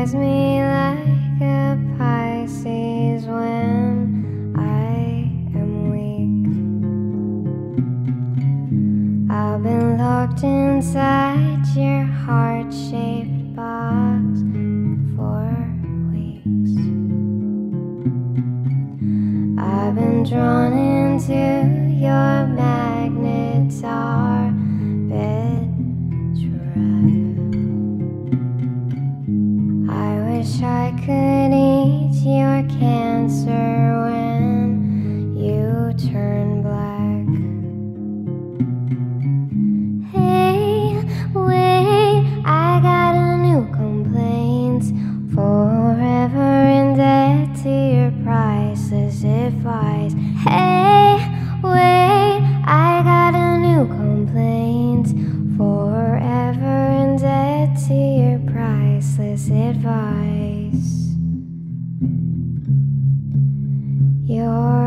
eyes me like a Pisces when I am weak. I've been locked inside your heart shaped box for weeks. I've been drawn into your wish I could eat your cancer when you turn black. Hey, wait, I got a new complaint. Forever in debt to your priceless advice. Hey, wait, I got a new complaint. Forever in debt to your priceless advice. Your